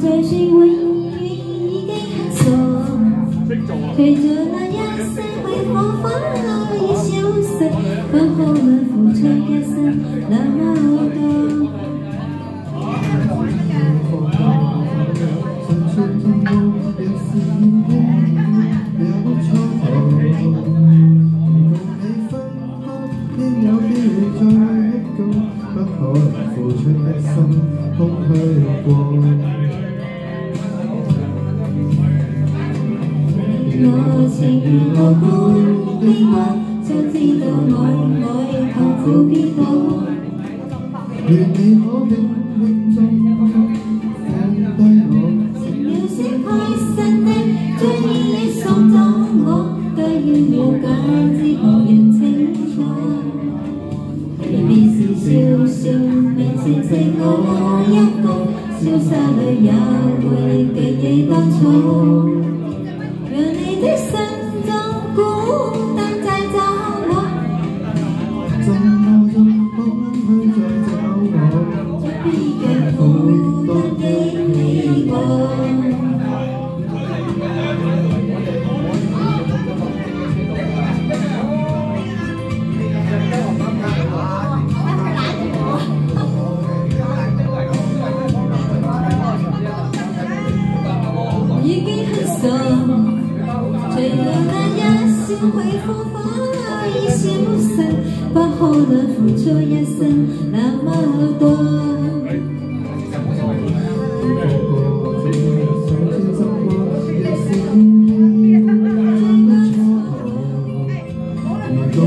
再算永遠已經很傻，隨着那一生會火花已消失，不可能付出一生那麼多。有機會再一個，不可能付出一生空虛過。我情如何觀經過，想知道愛愛痛苦幾多。愿你可輕輕鬆鬆放低我。要是開心的將依依送走我，都要了解之後認清楚。離別時笑笑，未曾剩我一个，消失里也會記起當初。會火花已消失，不可能付出一生那麼多。個個只有手牽手過，若是願意不錯。如果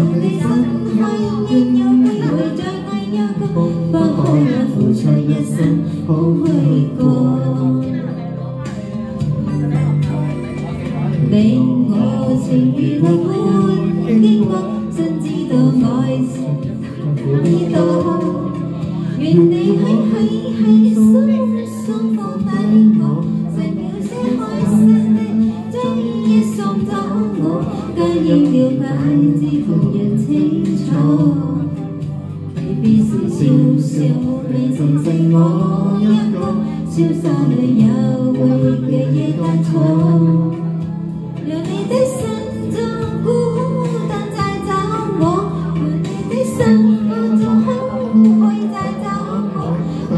你情如樂觀經過，真知道愛情幾多。願你輕輕輕鬆鬆放低我，剩了些開心的將依依送走我，更應了解之後認清楚。離別時笑笑，未曾剩我一個，消失裏也會記憶當初。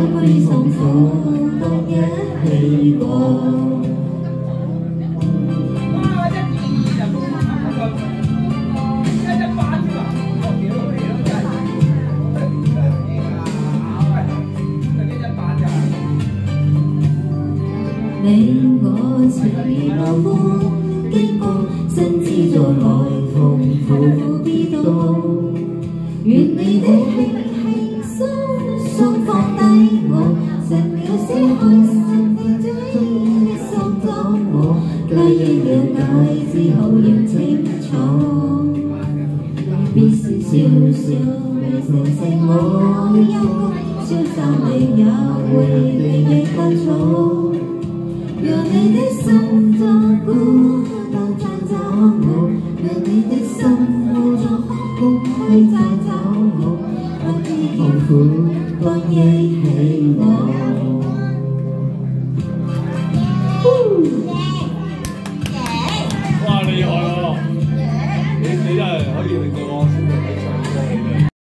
我，不必痛苦當一起過。令我情如樂觀經過，深知道愛痛苦必多。苦当忆起我。哇！厉害喎！你你真系可以令到我